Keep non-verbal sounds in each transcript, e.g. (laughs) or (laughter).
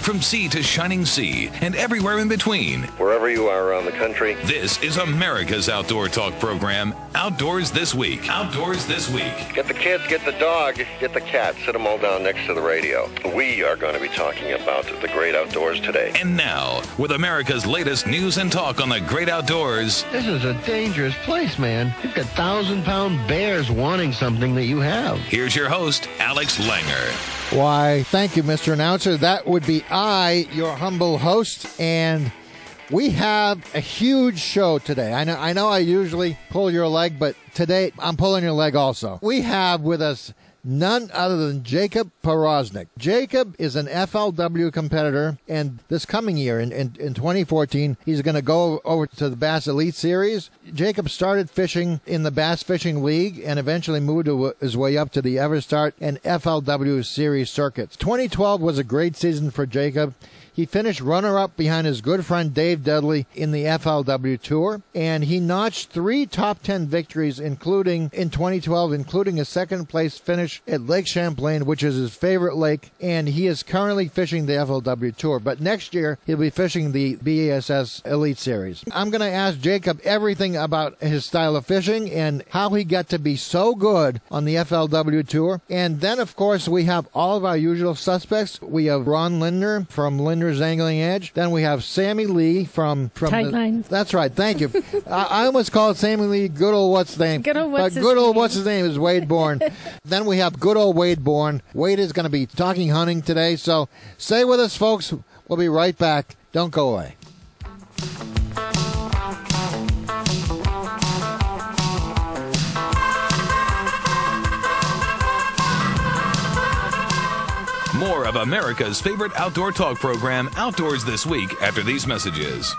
from sea to shining sea and everywhere in between. Wherever you are around the country, This is America's Outdoor Talk program, Outdoors This Week. Outdoors This Week. get the kids, get the dog, get the cat, sit them all down next to the radio. We are going to be talking about the great outdoors today. And now, with America's latest news and talk on the great outdoors, This is a dangerous place, man. You've got thousand pound bears wanting something that you have. here's your host, Alex Langer. Why, thank you, Mr. Announcer. That would be I, your humble host, and we have a huge show today. I know I know I usually pull your leg, but today I'm pulling your leg also. We have with us none other than Jacob Powroznik. Jacob is an FLW competitor, and this coming year, in, in, in 2014, he's going to go over to the Bass Elite Series. Jacob started fishing in the Bass Fishing League and eventually moved his way up to the Everstart and FLW Series circuits. 2012 was a great season for Jacob. He finished runner up behind his good friend Dave Dudley in the FLW Tour, and he notched three top 10 victories, including in 2012, including a second place finish at Lake Champlain, which is his favorite lake, and he is currently fishing the FLW Tour. But next year, he'll be fishing the BASS Elite Series. I'm going to ask Jacob everything about his style of fishing and how he got to be so good on the FLW Tour. And then, of course, we have all of our usual suspects. We have Ron Lindner from Lindner's Angling Edge. Then we have Sammy Lee from from lines. That's right. Thank you. (laughs) I, I almost called Sammy Lee good old what's his name. Good old what's good old name. what's his name is Wade Bourne. (laughs) then we have good old Wade Bourne. Wade is going to be talking hunting today. So stay with us, folks. We'll be right back. Don't go away. Of America's favorite outdoor talk program, Outdoors This Week, after these messages.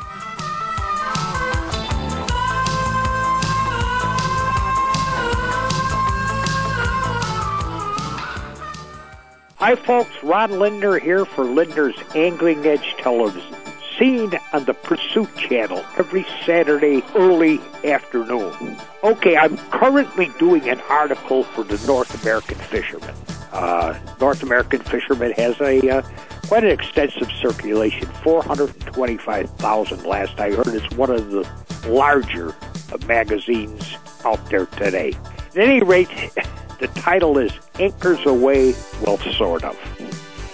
Hi, folks. Ron Lindner here for Lindner's Angling Edge Television. Seen on the Pursuit Channel every Saturday early afternoon. Okay, I'm currently doing an article for the North American Fisherman. Uh, North American Fisherman has a uh, quite an extensive circulation, 425,000 last I heard. It's one of the larger uh, magazines out there today. At any rate, (laughs) the title is Anchors Away, well, sort of.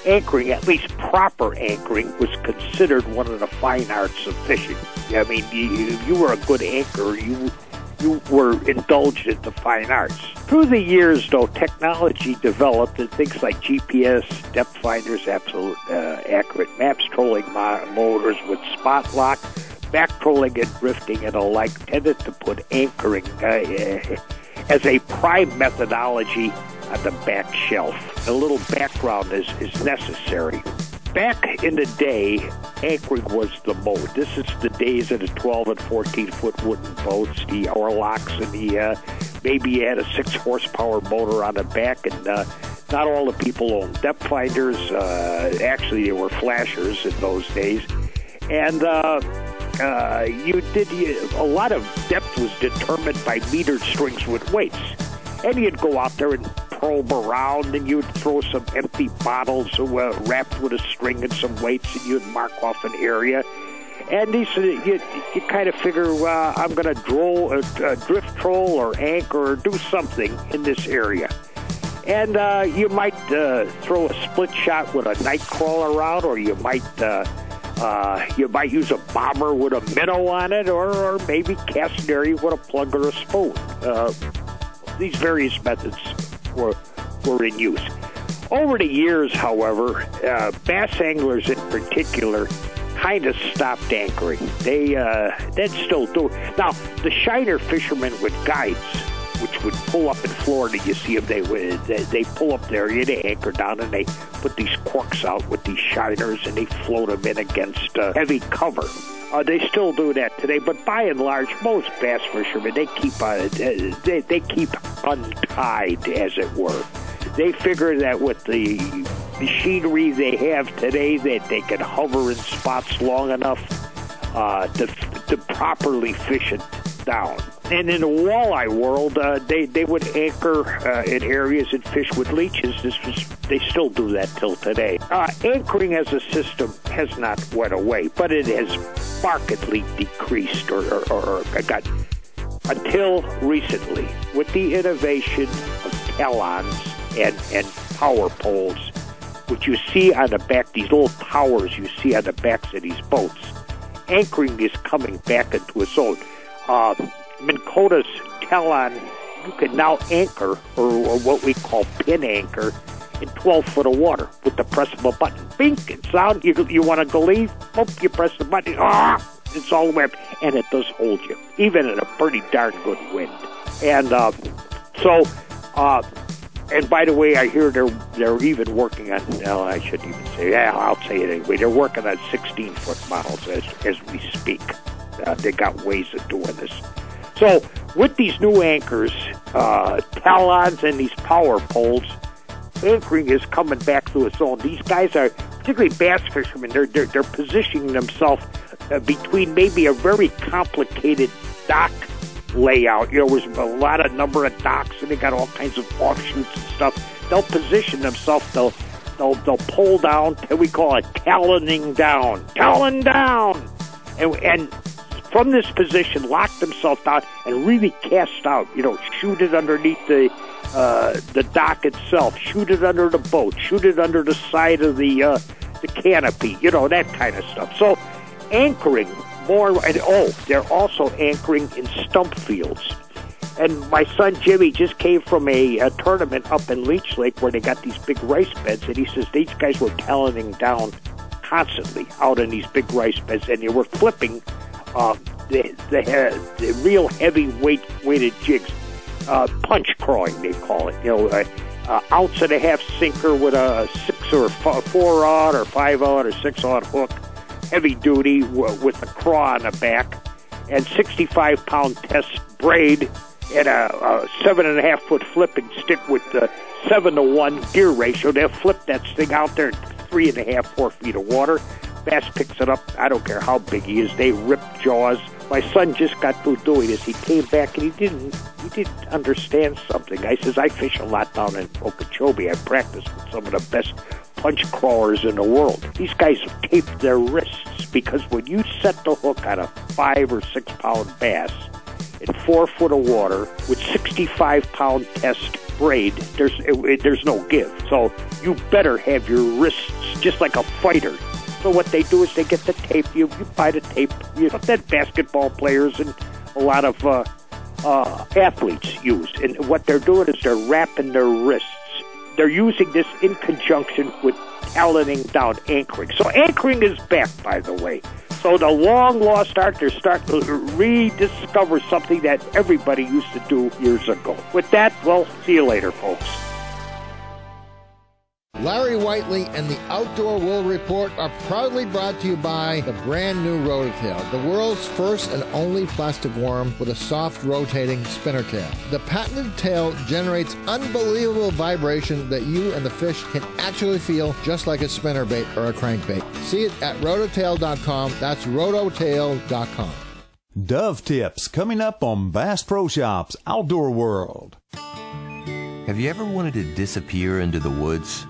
Anchoring, at least proper anchoring, was considered one of the fine arts of fishing. I mean, if you were a good anchor, you you were indulged in the fine arts. Through the years, though, technology developed and things like GPS, depth finders, absolute uh, accurate maps, trolling mo- motors with spot lock, back trolling and drifting and the like tended to put anchoring uh, as a prime methodology on the back shelf. A little background is, is necessary. Back in the day, anchoring was the mode. This is the days of the 12 and 14 foot wooden boats, the oarlocks, and the uh, maybe you had a six horsepower motor on the back, and uh, not all the people owned depth finders. Uh, actually, they were flashers in those days, and uh, uh, you did you, a lot of depth was determined by metered strings with weights, and you'd go out there and probe around, and you'd throw some empty bottles uh, wrapped with a string and some weights, and you'd mark off an area. And these, uh, you, you kind of figure, uh, I'm going to draw a, a drift troll or anchor or do something in this area. And uh, you might uh, throw a split shot with a night crawler around, or you might uh, uh, you might use a bomber with a minnow on it, or, or maybe cast an area with a plug or a spoon. Uh, these various methods were were in use. Over the years, however, uh, bass anglers in particular kind of stopped anchoring. They uh, they'd still do. Now, the shiner fishermen with guides, which would pull up in Florida, you see them. They would they, pull up there, they anchor down, and they put these corks out with these shiners, and they float them in against uh, heavy cover. Uh, they still do that today, but by and large, most bass fishermen they keep uh, they, they keep untied, as it were. They figure that with the machinery they have today, that they can hover in spots long enough uh, to to properly fish it down. And in the walleye world, uh, they they would anchor uh, in areas and fish with leeches. This was they still do that till today. Uh, anchoring as a system has not went away, but it has markedly decreased or, or, or got until recently with the innovation of talons and and power poles, which you see on the back these little towers you see on the backs of these boats. Anchoring is coming back into its own. Uh, Minn Kota's Talon, you can now anchor, or, or what we call pin anchor, in 12 foot of water with the press of a button. Bink, it sound, you, you want to go leave, boop, you press the button, ah, it's all the way up, and it does hold you, even in a pretty darn good wind. And uh, so, uh, and by the way, I hear they're they're even working on. No, I shouldn't even say. Yeah, I'll say it anyway. They're working on 16 foot models as as we speak. Uh, they got ways of doing this. So with these new anchors, uh, talons, and these power poles, anchoring is coming back to its own. These guys are, particularly bass fishermen, they're they're, they're positioning themselves uh, between maybe a very complicated dock layout. You know, there's a lot of number of docks, and they got all kinds of offshoots and stuff. They'll position themselves. They'll they'll they'll pull down. We call it taloning down, talon down, and and from this position, lock themselves down and really cast out. You know, shoot it underneath the uh, the dock itself, shoot it under the boat, shoot it under the side of the uh, the canopy. You know that kind of stuff. So anchoring more, and oh, they're also anchoring in stump fields. And my son Jimmy just came from a, a tournament up in Leech Lake where they got these big rice beds, and he says these guys were taloning down constantly out in these big rice beds, and they were flipping uh, the, the, the real heavy weight weighted jigs, uh, punch crawling they call it. You know, uh, uh, ounce and a half sinker with a six or four odd or five odd or six odd hook, heavy duty w- with a craw on the back, and 65 pound test braid and a, a seven and a half foot flipping stick with the seven to one gear ratio. They'll flip that thing out there three and a half, four feet of water. Bass picks it up. I don't care how big he is. They rip jaws. My son just got through doing this. He came back and he didn't he didn't understand something. I says I fish a lot down in Okeechobee. I practice with some of the best punch crawlers in the world. These guys tape their wrists because when you set the hook on a five or six pound bass in four foot of water with 65 pound test braid, there's it, it, there's no give. So you better have your wrists just like a fighter. So what they do is they get the tape. You you buy the tape. You know that basketball players and a lot of uh, uh, athletes use. And what they're doing is they're wrapping their wrists. They're using this in conjunction with taloning down anchoring. So anchoring is back, by the way. So the long lost art, they're starting to rediscover something that everybody used to do years ago. With that, well, see you later, folks. Larry Whiteley and the Outdoor World Report are proudly brought to you by the brand new Rototail, the world's first and only plastic worm with a soft rotating spinner tail. The patented tail generates unbelievable vibration that you and the fish can actually feel just like a spinnerbait or a crankbait. See it at rototail.com. That's rototail.com. Dove tips coming up on Bass Pro Shops Outdoor World. Have you ever wanted to disappear into the woods?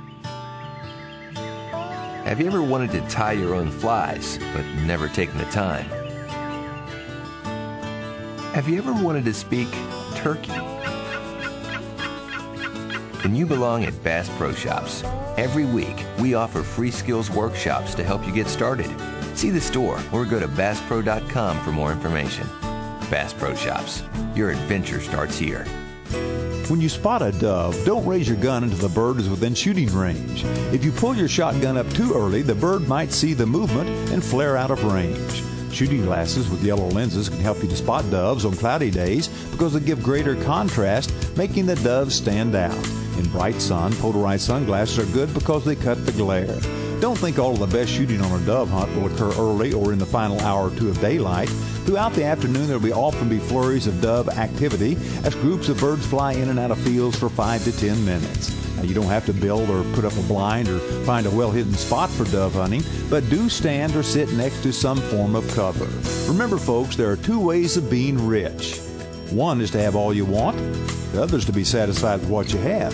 Have you ever wanted to tie your own flies, but never taken the time? Have you ever wanted to speak turkey? Then you belong at Bass Pro Shops. Every week, we offer free skills workshops to help you get started. See the store or go to BassPro.com for more information. Bass Pro Shops. Your adventure starts here. When you spot a dove, don't raise your gun until the bird is within shooting range. If you pull your shotgun up too early, the bird might see the movement and flare out of range. Shooting glasses with yellow lenses can help you to spot doves on cloudy days because they give greater contrast, making the doves stand out. In bright sun, polarized sunglasses are good because they cut the glare. Don't think all of the best shooting on a dove hunt will occur early or in the final hour or two of daylight. Throughout the afternoon, there will often be flurries of dove activity as groups of birds fly in and out of fields for five to ten minutes. Now, you don't have to build or put up a blind or find a well hidden spot for dove hunting, but do stand or sit next to some form of cover. Remember, folks, there are two ways of being rich One is to have all you want, the other is to be satisfied with what you have.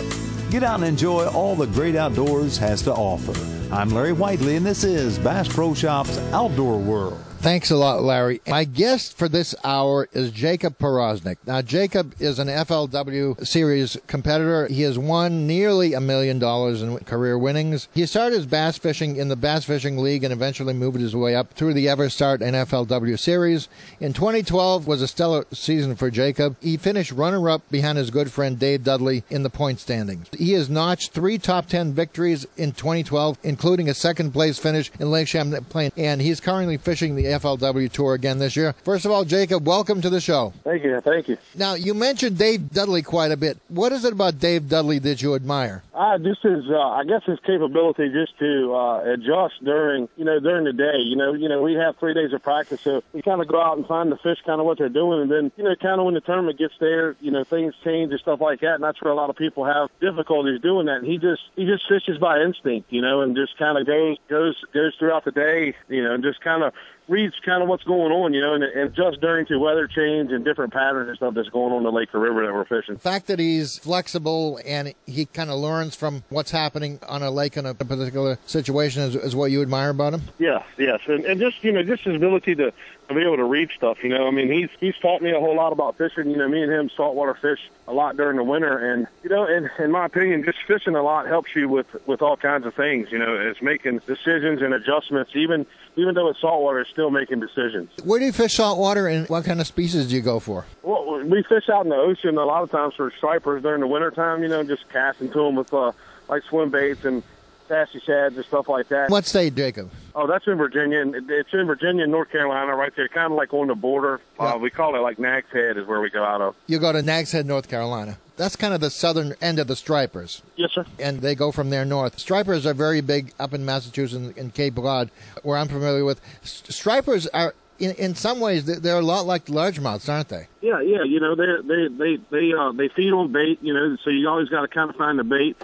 Get out and enjoy all the great outdoors has to offer. I'm Larry Whiteley, and this is Bass Pro Shops Outdoor World. Thanks a lot, Larry. My guest for this hour is Jacob Powroznik. Now, Jacob is an FLW series competitor. He has won nearly a million dollars in career winnings. He started his bass fishing in the Bass Fishing League and eventually moved his way up through the Everstart and FLW series. In 2012 was a stellar season for Jacob. He finished runner-up behind his good friend Dave Dudley in the point standings. He has notched three top 10 victories in 2012, including a second place finish in Lake Champlain, and he's currently fishing the FLW Tour again this year. First of all, Jacob, welcome to the show. Thank you. Thank you. Now, you mentioned Dave Dudley quite a bit. What is it about Dave Dudley that you admire? Uh, just his, uh, I guess his capability just to uh, adjust during, you know, during the day. You know, you know, we have three days of practice, so we kind of go out and find the fish, kind of what they're doing, and then, you know, kind of when the tournament gets there, you know, things change and stuff like that, and that's where a lot of people have difficulties doing that. And he just, he just fishes by instinct, you know, and just kind of goes, goes, goes throughout the day, you know, and just kind of reads kind of what's going on, you know, and, and just during to weather change and different patterns and stuff that's going on in the lake or river that we're fishing. The fact that he's flexible and he kind of learns from what's happening on a lake in a particular situation is, is what you admire about him? Yes, yes, and, and just you know, just his ability to, to be able to read stuff. You know, I mean, he's he's taught me a whole lot about fishing. You know, me and him saltwater fish a lot during the winter, and you know, in in my opinion, just fishing a lot helps you with with all kinds of things. You know, it's making decisions and adjustments, even even though it's saltwater, it's still making decisions. Where do you fish saltwater and what kind of species do you go for? Well, we fish out in the ocean a lot of times for stripers during the wintertime, you know, just casting to them with uh, like swim baits and sassy shads and stuff like that. What state, Jacob? Oh, that's in Virginia. And it's in Virginia and North Carolina right there, kind of like on the border. Uh, we call it like Nag's Head is where we go out of. You go to Nags Head, North Carolina. That's kind of the southern end of the stripers. Yes, sir. And they go from there north. Stripers are very big up in Massachusetts and, Cape Cod, where I'm familiar with. Stripers are, in, in some ways, they're- they're a lot like largemouths, aren't they? Yeah, yeah. You know, they they they they uh, they feed on bait. You know, so you always got to kind of find the bait,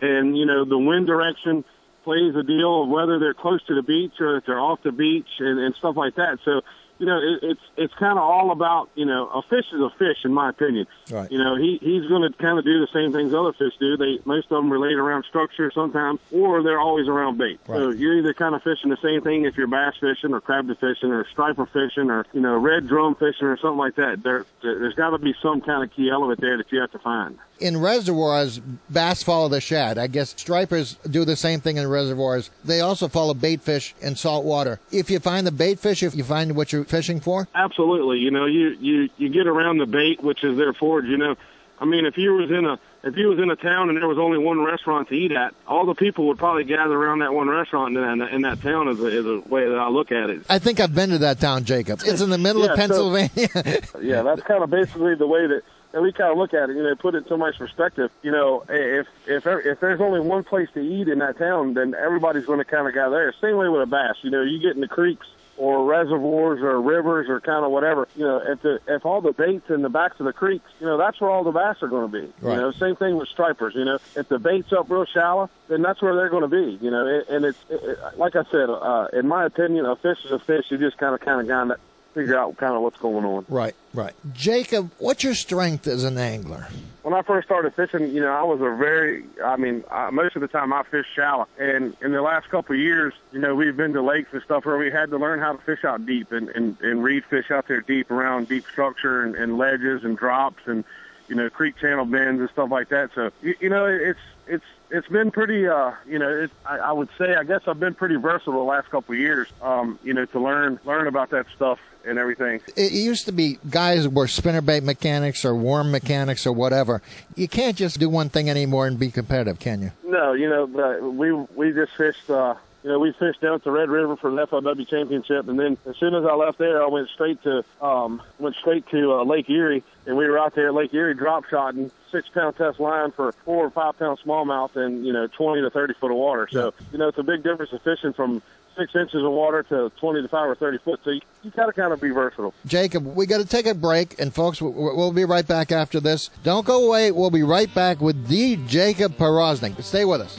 and you know the wind direction plays a deal of whether they're close to the beach or if they're off the beach and, and stuff like that. So you know, it, it's it's kind of all about you know a fish is a fish in my opinion. Right. You know, he he's going to kind of do the same things other fish do. They most of them relate around structure sometimes, or they're always around bait. Right. So you're either kind of fishing the same thing if you're bass fishing or crab fishing or striper fishing or you know red drum fishing or something like that. There there's got to be some kind of key element there that you have to find. In reservoirs, bass follow the shad. I guess stripers do the same thing in reservoirs. They also follow bait fish in salt water. If you find the bait fish, if you find what you're fishing for, Absolutely. You know, you you you get around the bait, which is their forage. You know, I mean, if you was in a if you was in a town and there was only one restaurant to eat at, all the people would probably gather around that one restaurant in that, in that town. Is a, is a way that I look at it. I think I've been to that town, Jacob. It's in the middle (laughs) Yeah, of so- Pennsylvania. (laughs) Yeah, that's kind of basically the way that, that we kind of look at it. You know, put it in somebody's perspective. You know, if if if there's only one place to eat in that town, then everybody's going to kind of gather there. Same way with a bass. You know, you get in the creeks or reservoirs or rivers or kind of whatever. You know, if the if all the baits in the backs of the creeks, you know, that's where all the bass are going to be. Right. You know, same thing with stripers. You know, if the bait's up real shallow, then that's where they're going to be. You know, and it's it, it- like I said, uh, in my opinion, a fish is a fish. You just kind of kind of kind of figure out kind of what's going on. right, right. Jacob, what's your strength as an angler? when I first started fishing, you know, I was a very, I mean, I, most of the time I fished shallow. And in the last couple of years, you know, we've been to lakes and stuff where we had to learn how to fish out deep and, and, and read fish out there deep around deep structure and, and ledges and drops and, you know, creek channel bends and stuff like that. So, you, you know, it's, it's, it's been pretty, uh, you know, it, I, I would say, I guess I've been pretty versatile the last couple of years, um, you know, to learn, learn about that stuff and everything. It used to be guys were spinnerbait mechanics or worm mechanics or whatever. You can't just do one thing anymore and be competitive, can you? No, you know, but we we just fished. Uh, you know, we fished down at the Red River for the FLW championship, and then as soon as I left there, I went straight to um, went straight to uh, Lake Erie, and we were out there at Lake Erie drop shotting six pound test line for four or five pound smallmouth and you know twenty to thirty foot of water. So you know, it's a big difference of fishing from six inches of water to twenty to five or thirty foot. So you, you got to kind of be versatile. Jacob, we got to take a break, and folks, we- we'll be right back after this. Don't go away. We'll be right back with the Jacob Powroznik. Stay with us.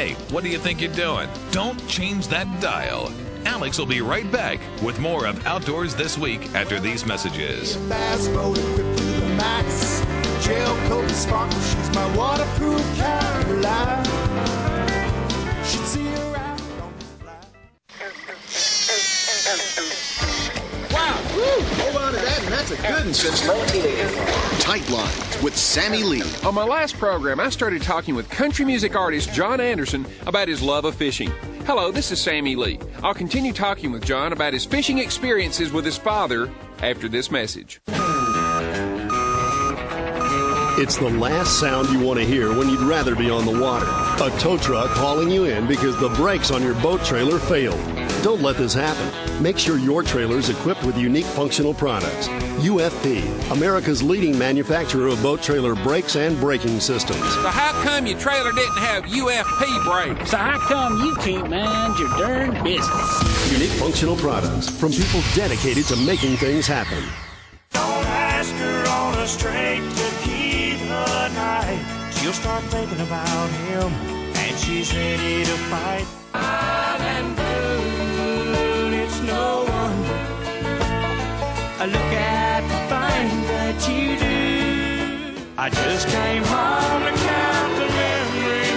Hey, what do you think you're doing? Don't change that dial. Alex will be right back with more of Outdoors This Week after these messages. Gel coated sparkle, she's my waterproof Caroline. That's a good one since 1984. Tight Lines with Sammy Lee. On my last program, I started talking with country music artist John Anderson about his love of fishing. Hello, this is Sammy Lee. I'll continue talking with John about his fishing experiences with his father after this message. It's the last sound you want to hear when you'd rather be on the water. A tow truck hauling you in because the brakes on your boat trailer failed. Don't let this happen. Make sure your trailer is equipped with unique functional products. UFP, America's leading manufacturer of boat trailer brakes and braking systems. So how come your trailer didn't have UFP brakes? So how come you can't mind your darn business? Unique functional products from people dedicated to making things happen. Don't ask her on a straight tequila night. She'll start thinking about him, and she's ready to fight. Island moon, it's no wonder. I look at the things that you do. I just came home to count the memories.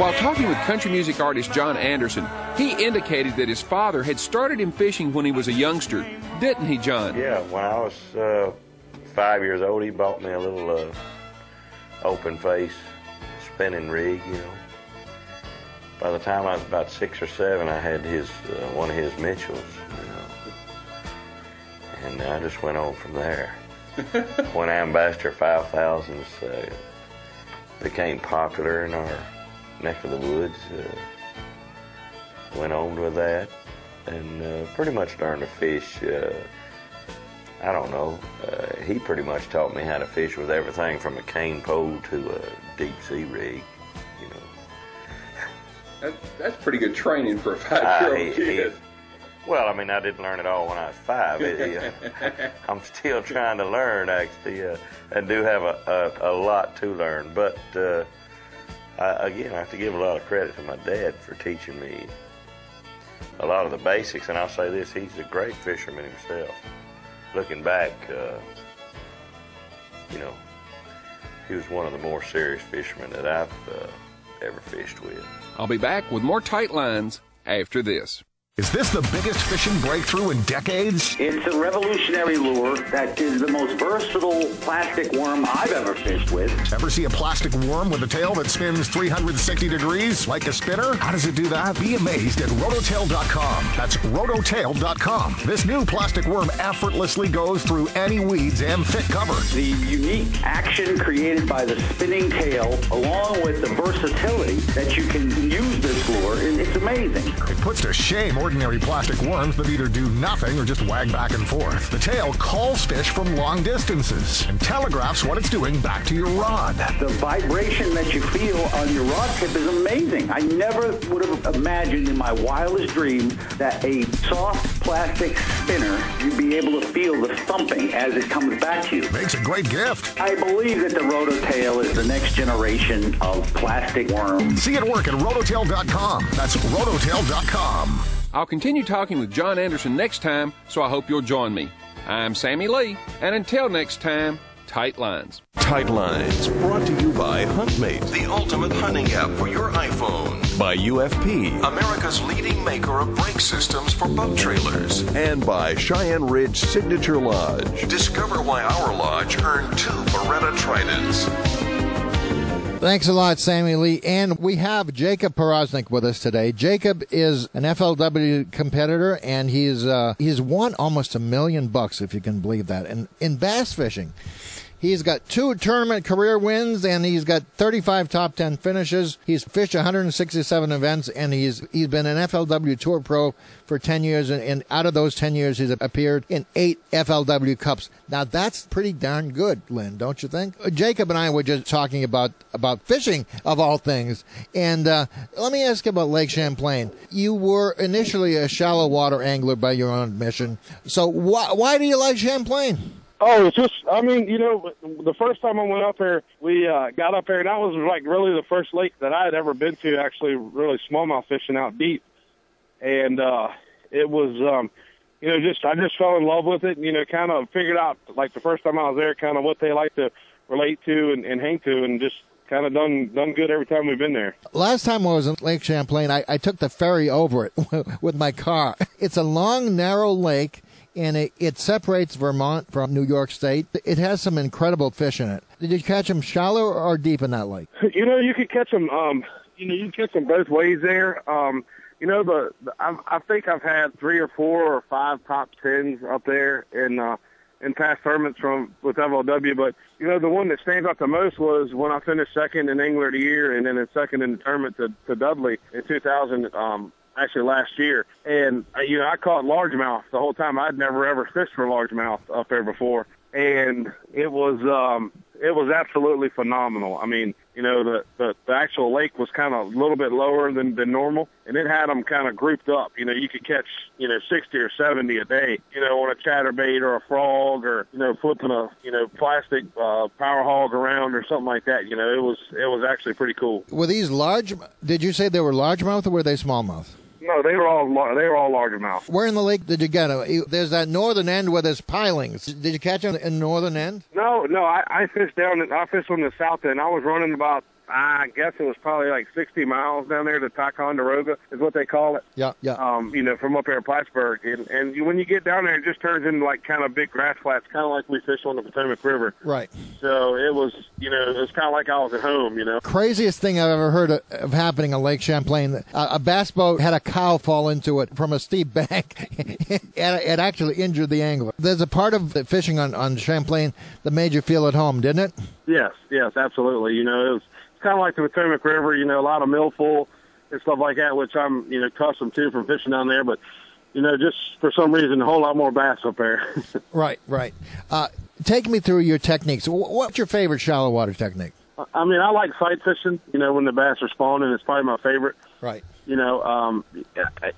While talking with country music artist John Anderson, he indicated that his father had started him fishing when he was a youngster. Didn't he, John? Yeah, when I was uh, five years old, he bought me a little uh, open face spinning rig, you know. By the time I was about six or seven, I had his uh, one of his Mitchells, you know. And I just went on from there. (laughs) when Ambassadeur 5000s uh, became popular in our neck of the woods, uh, went on with that and uh, pretty much learned to fish. Uh, I don't know. Uh, he pretty much taught me how to fish with everything from a cane pole to a deep sea rig. You know, (laughs) That, that's pretty good training for a five-year-old he- he- kid. well, I mean, I didn't learn it all when I was five. It- it- (laughs) I'm still trying to learn, actually, uh, and do have a, a, a lot to learn. But uh, I, again, I have to give a lot of credit to my dad for teaching me a lot of the basics. And I'll say this: he's a great fisherman himself. Looking back, uh, you know, he was one of the more serious fishermen that I've uh, ever fished with. I'll be back with more tight lines after this. Is this the biggest fishing breakthrough in decades? It's a revolutionary lure that is the most versatile plastic worm I've ever fished with. Ever see a plastic worm with a tail that spins 360 degrees like a spinner? How does it do that? Be amazed at rototail.com. That's rototail.com. This new plastic worm effortlessly goes through any weeds and thick cover. The unique action created by the spinning tail, along with the versatility that you can use this lure, it's amazing. It puts to shame ordinary plastic worms that either do nothing or just wag back and forth. The tail calls fish from long distances and telegraphs what it's doing back to your rod. The vibration that you feel on your rod tip is amazing. I never would have imagined in my wildest dreams that a soft plastic spinner, you'd be able to feel the thumping as it comes back to you. Makes a great gift. I believe that the Rototail is the next generation of plastic worm. See it work at rototail.com. That's rototail.com. I'll continue talking with John Anderson next time, so I hope you'll join me. I'm Sammy Lee, and until next time, tight lines. Tight Lines, brought to you by HuntMate, the ultimate hunting app for your iPhone. By UFP, America's leading maker of brake systems for boat trailers. And by Cheyenne Ridge Signature Lodge. Discover why our lodge earned two Beretta Tridents. Thanks a lot, Sammy Lee. And we have Jacob Powroznik with us today. Jacob is an FLW competitor, and he's uh, he's won almost a million bucks, if you can believe that, and in bass fishing. He's got two tournament career wins and he's got 35 top 10 finishes. He's fished 167 events and he's he's been an FLW Tour Pro for 10 years and, and out of those 10 years he's appeared in 8 FLW Cups. Now that's pretty darn good, Lynn, don't you think? Jacob and I were just talking about about fishing of all things. And uh, let me ask you about Lake Champlain. You were initially a shallow water angler by your own admission. So why why do you like Champlain? Oh, it's just, I mean, you know, the first time I went up there, we uh, got up there, and that was like really the first lake that I had ever been to, actually, really smallmouth fishing out deep. And uh, it was, um, you know, just, I just fell in love with it, and, you know, kind of figured out, like the first time I was there, kind of what they like to relate to and, and hang to, and just kind of done done good every time we've been there. Last time I was in Lake Champlain, I, I took the ferry over it (laughs) with my car. It's a long, narrow lake and it, it separates Vermont from New York State. It has some incredible fish in it. Did you catch them shallow or deep in that lake? (laughs) You know, you could catch them. Um, you know, you catch them both ways there. Um, you know, the I, I think I've had three or four or five top tens up there in uh, in past tournaments from with FLW. But you know, the one that stands out the most was when I finished second in Angler of the Year, and then in second in the tournament to, to Dudley in 2000. Um, actually last year. And, uh, you know, I caught largemouth the whole time. I'd never ever fished for largemouth up there before. And it was, um, it was absolutely phenomenal. I mean, you know, the, the, the actual lake was kind of a little bit lower than, than normal and it had them kind of grouped up. You know, you could catch, you know, 60 or 70 a day, you know, on a chatterbait or a frog or, you know, flipping a, you know, plastic, uh, power hog around or something like that. You know, it was, it was actually pretty cool. Were these large? Did you say they were largemouth or were they smallmouth? No, they were all they were all largemouth. Where in the lake did you get them? There's that northern end where there's pilings. Did you catch them in the northern end? No, no, I, I fished down. I fished on the south end. I was running about I guess it was probably like 60 miles down there to Ticonderoga is what they call it. Yeah, yeah. Um, you know, from up there at Plattsburgh, and and you, when you get down there, it just turns into like kind of big grass flats, kind of like we fish on the Potomac River. Right. So it was, you know, it was kind of like I was at home. You know. Craziest thing I've ever heard of, of happening on Lake Champlain. A, a bass boat had a cow fall into it from a steep bank. (laughs) it, it actually injured the angler. There's a part of the fishing on on Champlain that made you feel at home, didn't it? Yes, yes, absolutely. You know, it was kind of like the Potomac River, you know, a lot of milfoil and stuff like that, which I'm, you know, accustomed to from fishing down there. But, you know, just for some reason, a whole lot more bass up there. (laughs) right, right. Uh, take me through your techniques. What's your favorite shallow water technique? I mean, I like sight fishing. You know, when the bass are spawning, it's probably my favorite. Right. You know, um,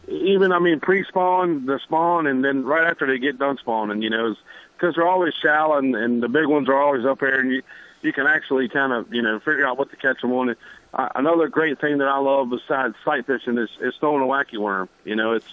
even I mean pre-spawn, the spawn, and then right after they get done spawning. You know, because they're always shallow, and, and the big ones are always up there, and you you can actually kind of you know figure out what to catch them on. Uh, another great thing that I love besides sight fishing is, is throwing a wacky worm. You know, it's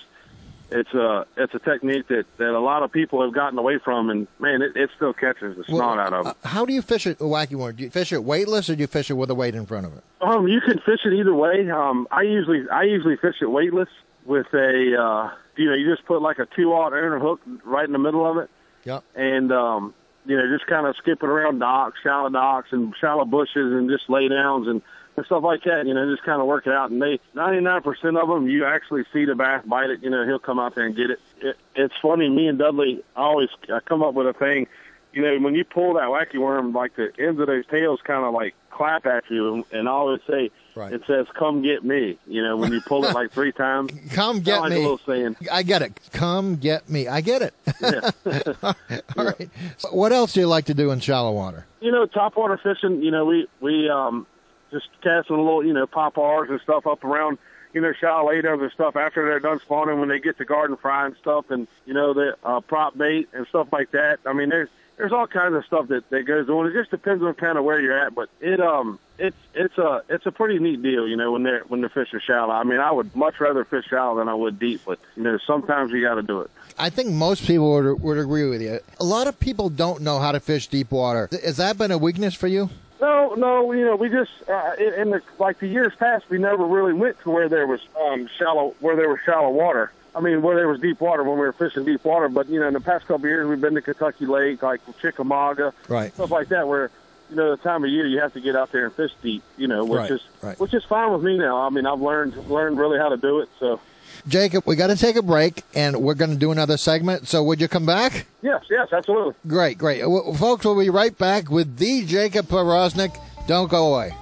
it's a it's a technique that that a lot of people have gotten away from, and man, it, it still catches the snot well, out of it. Uh, how do you fish it, a wacky worm? Do you fish it weightless, or do you fish it with a weight in front of it? Um, you can fish it either way. Um, I usually I usually fish it weightless with a uh, you know you just put like a two aught inner hook right in the middle of it. Yep. And um, you know, just kind of skipping around docks, shallow docks, and shallow bushes, and just lay downs and, and stuff like that. You know, just kind of work it out. And they, 99% of them, you actually see the bass bite it. You know, he'll come out there and get it. it it's funny. Me and Dudley always I come up with a thing. You know, when you pull that wacky worm, like the ends of those tails kind of like clap at you, and, always say, Right. It says "Come get me." You know, when you pull it like three times. (laughs) Come get like me. A little saying. I get it. Come get me. I get it. (laughs) All right. What else do you like to do in shallow water? You know, topwater fishing. You know, we we um just casting a little, you know, pop R's and stuff up around, you know, shallow laders and stuff after they're done spawning when they get to garden fry and stuff, and you know the uh, prop bait and stuff like that. I mean, there's there's all kinds of stuff that that goes on. It just depends on kind of where you're at, but it um it's it's a it's a pretty neat deal, you know, when they're when the fish are shallow. I mean, I would much rather fish shallow than I would deep, but you know, sometimes you got to do it. I think most people would, would agree with you. A lot of people don't know how to fish deep water. Has that been a weakness for you? No, no, you know, we just uh, in, in the like the years past, we never really went to where there was um, shallow where there was shallow water. I mean, where there was deep water when we were fishing deep water. But you know, in the past couple of years, we've been to Kentucky Lake, like Chickamauga, Right. stuff like that, where you know the time of year you have to get out there and fish deep. You know, which Right, is right. which is fine with me now. I mean, I've learned learned really how to do it. So Jacob, we got to take a break, and we're going to do another segment. So would you come back? yes, yes, absolutely. Great, great. Well, folks, we'll be right back with the Jacob Powroznik. Don't go away.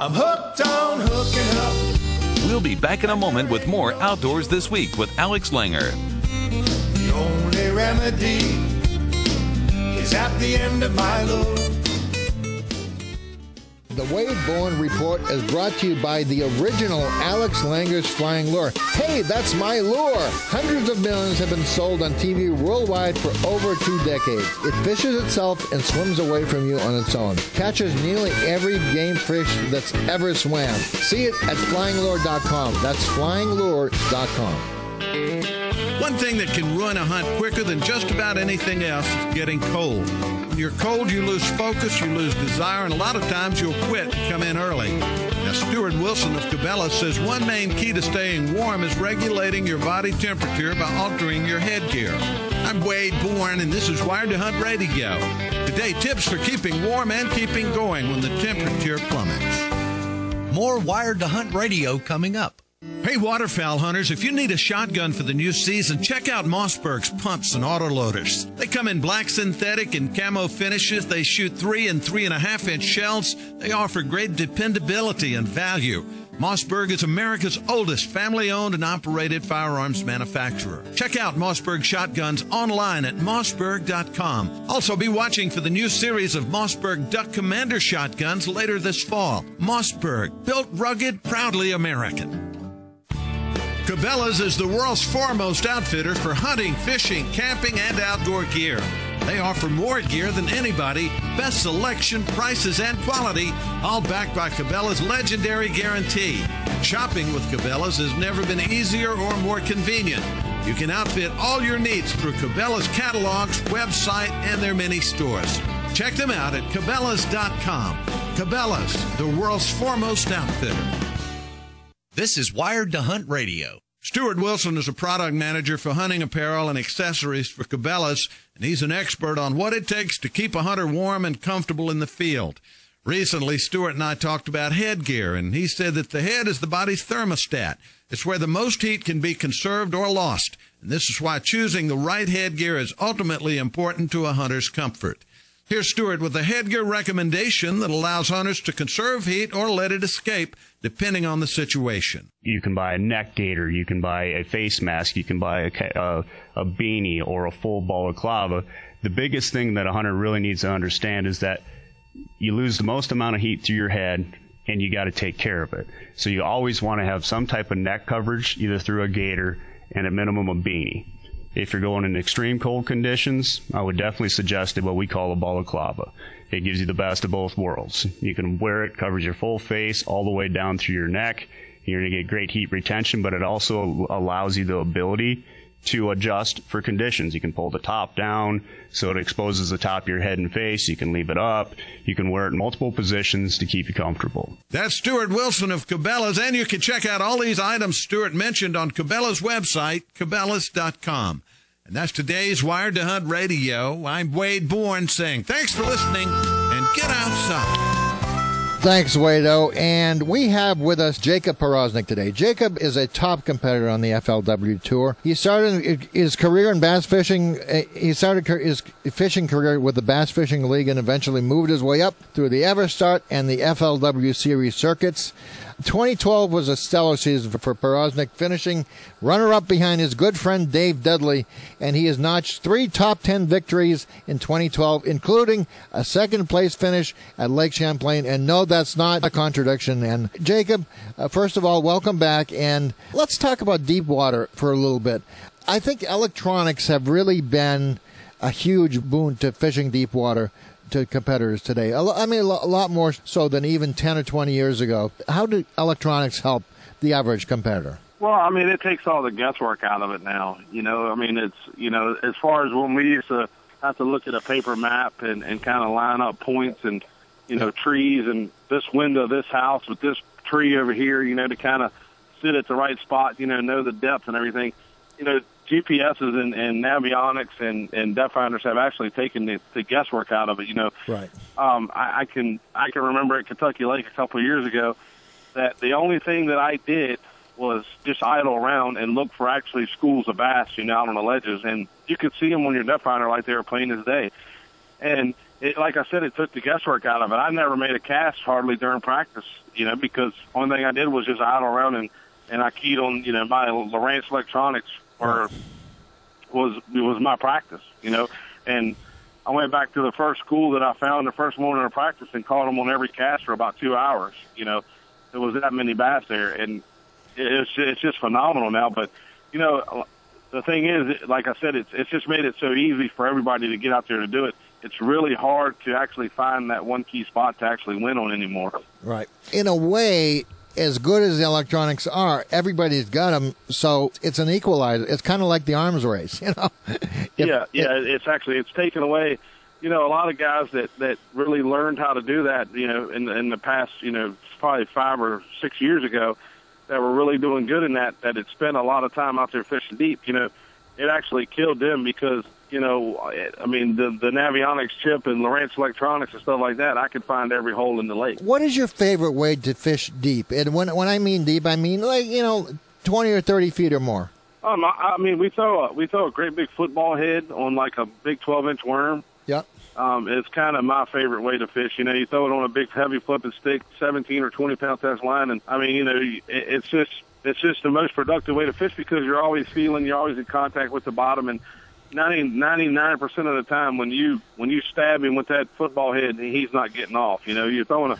I'm hooked on hooking up. We'll be back in a moment with more Outdoors This Week with Alex Langer. The only remedy is at the end of my loop. The Wade Bourne Report is brought to you by the original Alex Langer's Flying Lure. Hey, that's my lure! Hundreds of millions have been sold on TV worldwide for over two decades. It fishes itself and swims away from you on its own. Catches nearly every game fish that's ever swam. See it at flyinglure.com. That's flyinglure.com. One thing that can ruin a hunt quicker than just about anything else is getting cold. You're cold, you lose focus, you lose desire, and a lot of times you'll quit and come in early. Now, Stuart Wilson of Cabela says one main key to staying warm is regulating your body temperature by altering your headgear. I'm Wade Bourne, and this is Wired to Hunt Radio. Today, tips for keeping warm and keeping going when the temperature plummets. More Wired to Hunt Radio coming up. Hey, waterfowl hunters, if you need a shotgun for the new season, check out Mossberg's pumps and autoloaders. They come in black synthetic and camo finishes. They shoot three and three and a half inch shells. They offer great dependability and value. Mossberg is America's oldest family owned and operated firearms manufacturer. Check out Mossberg shotguns online at mossberg.com. Also, be watching for the new series of Mossberg Duck Commander shotguns later this fall. Mossberg, built rugged, proudly American. Cabela's is the world's foremost outfitter for hunting, fishing, camping, and outdoor gear. They offer more gear than anybody, best selection, prices, and quality, all backed by Cabela's legendary guarantee. Shopping with Cabela's has never been easier or more convenient. You can outfit all your needs through Cabela's catalogs, website, and their many stores. Check them out at Cabela's.com. Cabela's, the world's foremost outfitter. This is Wired to Hunt Radio. Stuart Wilson is a product manager for hunting apparel and accessories for Cabela's, and he's an expert on what it takes to keep a hunter warm and comfortable in the field. Recently, Stuart and I talked about headgear, and he said that the head is the body's thermostat. It's where the most heat can be conserved or lost, and this is why choosing the right headgear is ultimately important to a hunter's comfort. Here's Stuart with a headgear recommendation that allows hunters to conserve heat or let it escape, depending on the situation. You can buy a neck gaiter, you can buy a face mask, you can buy a, a, a beanie or a full balaclava. The biggest thing that a hunter really needs to understand is that you lose the most amount of heat through your head and you got to take care of it. So you always want to have some type of neck coverage, either through a gaiter and a minimum a beanie. If you're going in extreme cold conditions, I would definitely suggest what we call a balaclava. It gives you the best of both worlds. You can wear it, covers your full face all the way down through your neck. You're going to get great heat retention, but it also allows you the ability to adjust for conditions. You can pull the top down so it exposes the top of your head and face. You can leave it up. You can wear it in multiple positions to keep you comfortable. That's Stuart Wilson of Cabela's, and you can check out all these items Stuart mentioned on Cabela's website, Cabela's.com. And that's today's Wired to Hunt Radio. I'm Wade Bourne saying thanks for listening and get outside. Thanks, Wado. And we have with us Jacob Powroznik today. Jacob is a top competitor on the FLW Tour. He started his career in bass fishing. Uh, he started his fishing career with the Bass Fishing League and eventually moved his way up through the Everstart and the FLW Series circuits. 2012 was a stellar season for, Powroznik, finishing runner up behind his good friend Dave Dudley, and he has notched three top 10 victories in 2012, including a second place finish at Lake Champlain. And no, that's not a contradiction. And Jacob, uh, first of all, welcome back. And let's talk about deep water for a little bit. I think electronics have really been a huge boon to fishing deep water to competitors today. I mean, a lot more so than even 10 or 20 years ago. How do electronics help the average competitor? Well, I mean, it takes all the guesswork out of it now. You know, I mean, it's, you know, as far as when we used to have to look at a paper map and, and kind of line up points and, you know, trees and this window, this house with this tree over here, you know, to kind of sit at the right spot, you know, know the depth and everything. You know, GPSs and, and Navionics and, and depth finders have actually taken the, the guesswork out of it. You know, right? Um, I, I can I can remember at Kentucky Lake a couple of years ago that the only thing that I did was just idle around and look for actually schools of bass, you know, out on the ledges, and you could see them when your depth finder like they were plain as day. And it, like I said, it took the guesswork out of it. I never made a cast hardly during practice, you know, because only thing I did was just idle around and and I keyed on, you know, my Lowrance Electronics or was it was my practice, you know, and I went back to the first school that I found the first morning of practice and caught them on every cast for about two hours. You know, there was that many bass there, and it's it's just phenomenal now. But you know, the thing is, like I said, it's it's just made it so easy for everybody to get out there to do it. It's really hard to actually find that one key spot to actually win on anymore. Right. In a way, as good as the electronics are, everybody's got them, so it's an equalizer. It's kind of like the arms race, (laughs) you know. If- yeah, yeah. It's actually it's taken away. You know, a lot of guys that that really learned how to do that. You know, in in the past, you know, probably five or six years ago, that were really doing good in that. That had spent a lot of time out there fishing deep. You know, it actually killed them because you know, I mean, the the Navionics chip and Lowrance Electronics and stuff like that. I could find every hole in the lake. What is your favorite way to fish deep? And when when I mean deep, I mean like you know, twenty or thirty feet or more. Um, I, I mean, we throw a we throw a great big football head on like a big twelve inch worm. Yep. Um, it's kind of my favorite way to fish. You know, you throw it on a big heavy flipping stick, seventeen or twenty pound test line, and I mean, you know, it, it's just it's just the most productive way to fish because you're always feeling, you're always in contact with the bottom, and 99 percent of the time when you when you stab him with that football head, he's not getting off. You know, you're throwing a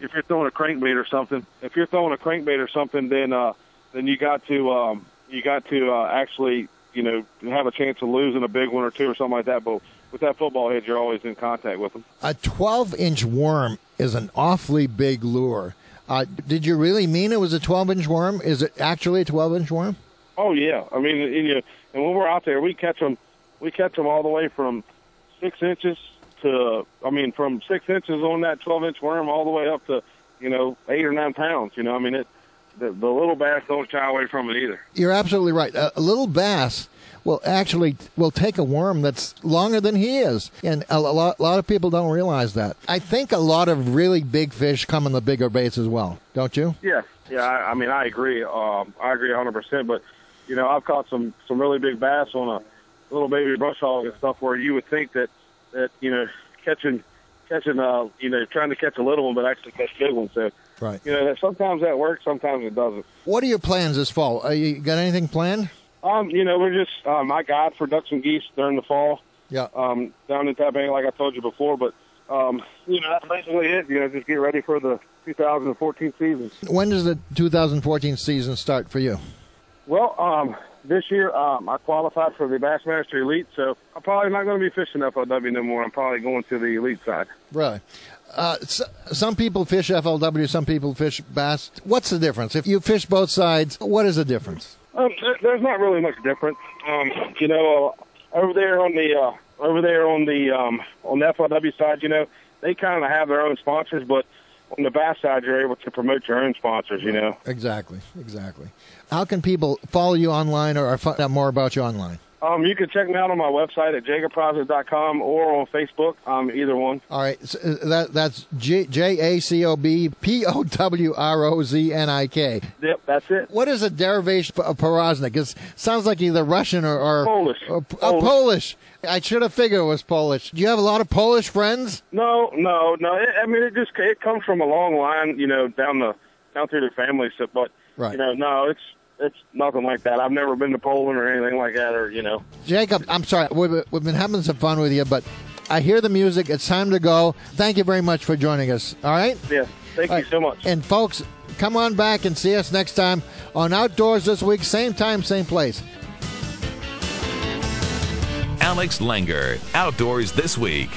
if you're throwing a crankbait or something. If you're throwing a crankbait or something, then uh, then you got to um, you got to uh, actually you know have a chance of losing a big one or two or something like that. But with that football head, you're always in contact with them. A twelve inch worm is an awfully big lure. Uh, did you really mean it was a twelve inch worm? Is it actually a twelve inch worm? Oh yeah, I mean, and, you know, and when we're out there, we catch them. We catch them all the way from six inches to, I mean, from six inches on that twelve inch worm all the way up to, you know, eight or nine pounds. You know, I mean, it. The, the little bass don't shy away from it either. You're absolutely right. A, a little bass will actually will take a worm that's longer than he is, and a lot, a lot of people don't realize that. I think a lot of really big fish come in the bigger baits as well, don't you? Yeah, yeah. I, I mean, I agree. Um, I agree 100. percent But you know, I've caught some some really big bass on a little baby brush hog and stuff where you would think that that you know catching catching uh you know trying to catch a little one but actually catch big ones. So Right. you know that sometimes that works, sometimes it doesn't. What are your plans this fall? Are you got anything planned? Um, you know, we're just um, I guide for ducks and geese during the fall. Yeah. Um, down in Tappan, like I told you before, but um, you know that's basically it. You know, just get ready for the 2014 season. When does the 2014 season start for you? Well, um, this year um, I qualified for the Bassmaster Elite, so I'm probably not going to be fishing FLW no more. I'm probably going to the elite side. Really? Uh, s some people fish FLW, some people fish bass. What's the difference? If you fish both sides, what is the difference? Um, there, there's not really much difference. Um, you know, uh, over there on the uh, over there on the um, on the FLW side, you know, they kind of have their own sponsors, but on the bass side, you're able to promote your own sponsors. You know. Exactly, exactly. How can people follow you online or, or find out more about you online? Um, you can check me out on my website at jacobpowroznik.com or on Facebook. Um, either one. All right, so uh, that that's J J A C O B P O W R O Z N I K. Yep, that's it. What is a derivation of Powroznik? It sounds like either Russian or, or Polish. Or, oh, Polish. I should have figured it was Polish. Do you have a lot of Polish friends? No, no, no. It, I mean, it just it comes from a long line, you know, down the down through the family. So, but Right. you know, no, it's it's nothing like that. I've never been to Poland or anything like that, or you know. Jacob, I'm sorry. We've, we've been having some fun with you, but I hear the music. It's time to go. Thank you very much for joining us. All right? Yeah, thank All you right. so much. And folks, come on back and see us next time on Outdoors this week, same time, same place. Alex Langer, Outdoors This Week.